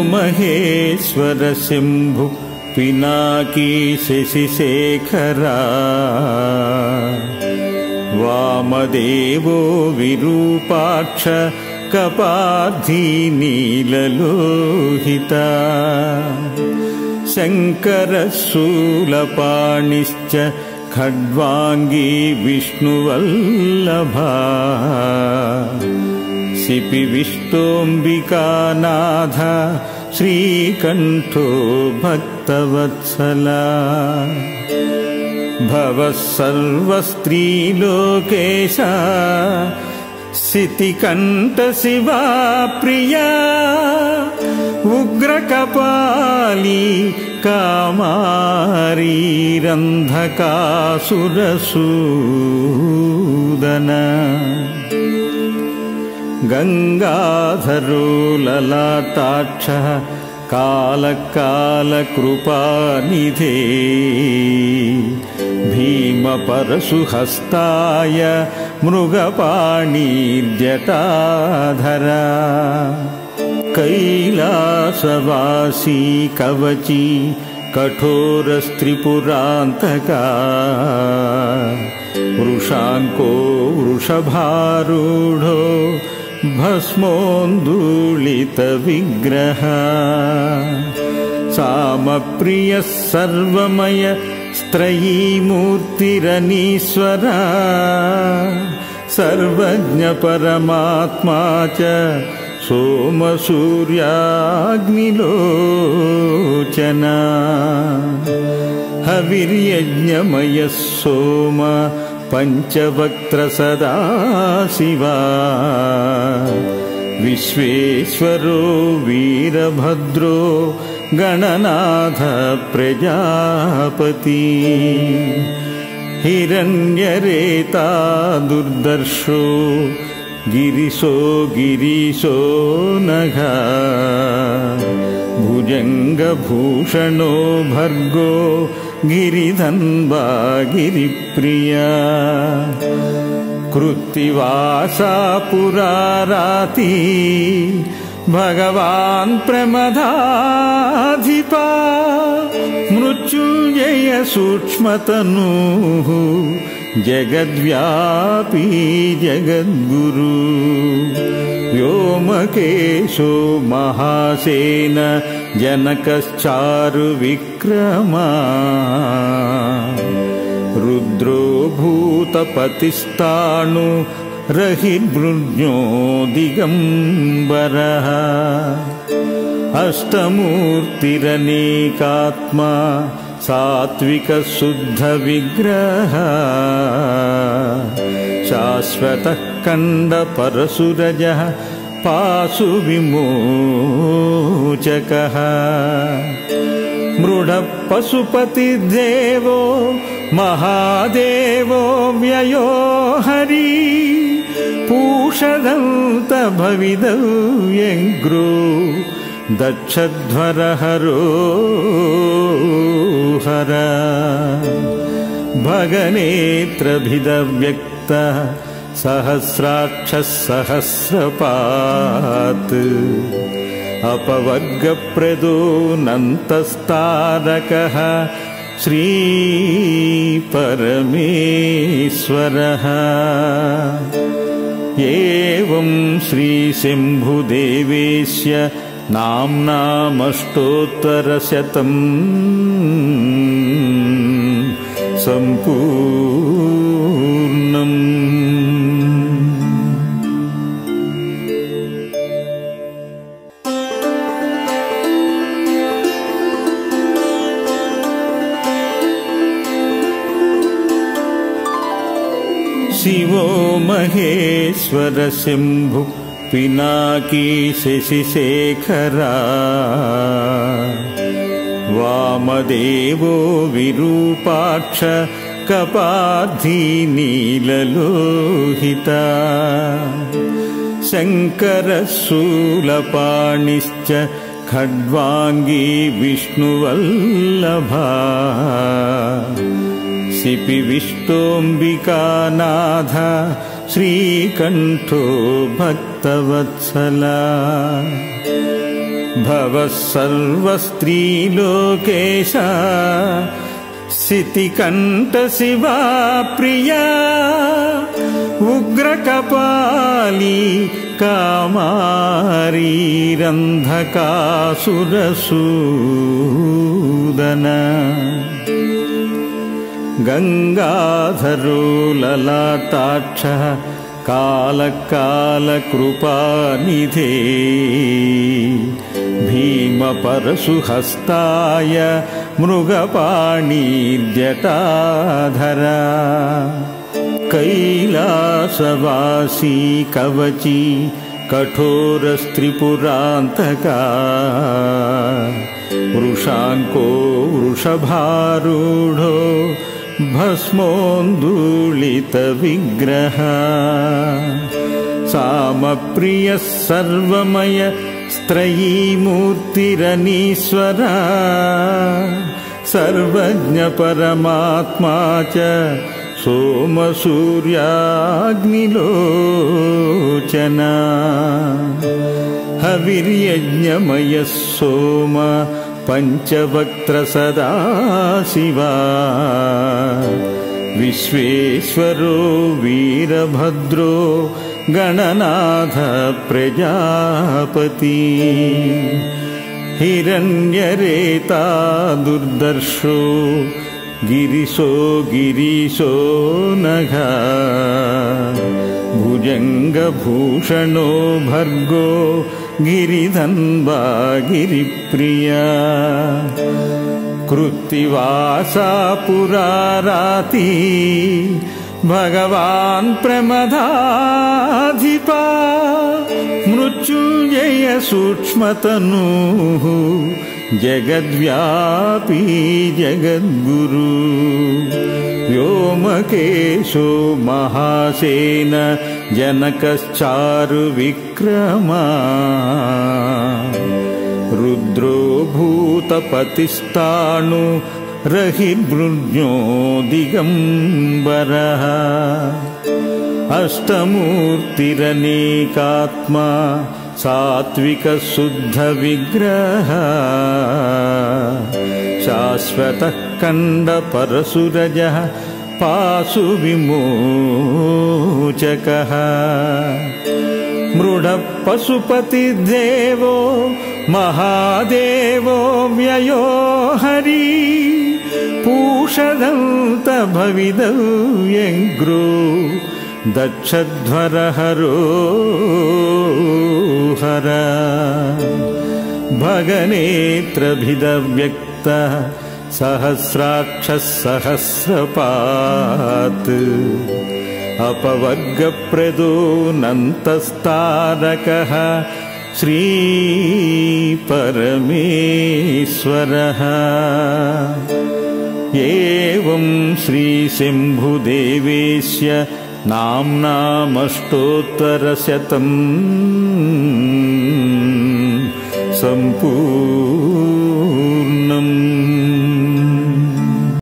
शिवो महेश्वर शम्भु पिनाकी शशिशेखरा वामदेवो विरूपाक्ष कपाधी नीललोहिता। शङ्करशूलपाणिश्च खड्वाङ्गी विष्णुवल्लभा शिपिविष्टोऽम्बिकानाथ श्रीकण्ठो भक्तवत्सला। भवः सर्वस्त्रीलोकेश शितिकण्ठशिवा प्रिया उग्रकपाली कामारीरन्धकासुरसूदन गङ्गाधरो ललाटाक्षः कालकालकृपानिधे भीमपरशुहस्ताय मृगपाणिर्जटाधरा कैलासवासी कवची कठोरस्त्रिपुरान्तका वृषाङ्को वृषभारूढो भस्मोन्दुलितविग्रह। सामप्रियः सर्वमय स्त्रयीमूर्तिरनीश्वरा सर्वज्ञपरमात्मा च सोमसूर्याग्निलोचना। हविर्यज्ञमयः सोम पञ्चवक्त्र सदा शिवा। विश्वेश्वरो वीरभद्रो गणनाथ प्रजापति। हिरण्यरेता दुर्दर्शो गिरिशो गिरीशो नघ। भुजङ्गभूषणो भर्गो गिरिधन्वा गिरिप्रिया कृत्तिवासा पुराराति भगवान् प्रमदाधिपा मृत्युञ्जय सूक्ष्मतनुः जगद्व्यापी जगद्गुरु व्योमकेशो महासेन जनकश्चारुविक्रमा रुद्रो भूतपतिस्ताणु रहिर्भृज्ञो दिगम्बरः अष्टमूर्तिरनेकात्मा सात्विकशुद्धविग्रह शाश्वतः कण्डपरशुरजः पाशुविमोचकः। मृडः पशुपतिदेवो महादेवो व्ययो हरि। पूषदन्तभविदव्यङ्ग्रो दक्षध्वरहरो हर भगनेत्रभिदव्यक्तः सहस्राक्षः सहस्रपात् अपवर्गप्रदो नन्तस्तारकः श्रीपरमेश्वरः। एवं श्रीशम्भुदेवेश्य नाम्नामष्टोत्तरशतम्। सम्पूर्णम् महेश्वर शम्भु पिनाकी शशिशेखरा। वामदेवो विरूपाक्ष कपाधी नीललोहिता। शङ्करशूलपाणिश्च खड्वाङ्गी विष्णुवल्लभा। शिपिविष्टोऽम्बिकानाथ श्रीकण्ठो भक्तवत्सला। भवः सर्वस्त्रीलोकेश शितिकण्ठशिवा प्रिया। उग्रकपाली कामारीरन्धकासुरसूदन गङ्गाधरो ललाटाक्षः कालकालकृपानिधे भीमपरशुहस्ताय मृगपाणिर्जटाधरा कैलासवासी कवची कठोरस्त्रिपुरान्तका वृषाङ्को वृषभारूढो भस्मोन्दुलितविग्रह। सामप्रियः सर्वमय स्त्रयीमूर्तिरनीश्वरा। सर्वज्ञपरमात्मा च सोमसूर्याग्निलोचना। हविर्यज्ञमयः सोम पञ्चवक्त्रसदा शिवा। विश्वेश्वरो वीरभद्रो गणनाथ प्रजापति। हिरण्यरेता दुर्दर्शो गिरिशो गिरीशो नघ। भुजङ्गभूषणो भर्गो गिरिधन्वा गिरिप्रिया कृत्तिवासा पुराराति भगवान् प्रमदाधिपा। मृत्युञ्जय सूक्ष्मतनुः जगद्व्यापी जगद्गुरु। व्योमकेशो महासेन जनकश्चारुविक्रमा रुद्रो भूतपतिस्ताणु रहिर्भृज्ञो दिगम्बरः अष्टमूर्तिरनेकात्मा सात्विकशुद्धविग्रह शाश्वतः कण्डपरशुरजः पाशुविमोचकः। मृडः पशुपतिदेवो महादेवो व्ययो हरि पूषदन्तभविदव्यग्रो दक्षध्वरहरो हर भगनेत्रभिदव्यक्तः सहस्राक्षः सहस्रपात् अपवर्गप्रदो नन्तस्तारकः श्रीपरमेश्वरः। एवं श्रीशम्भुदेवेश्य नाम्नामष्टोत्तरशतम्। सम्पूर्णम्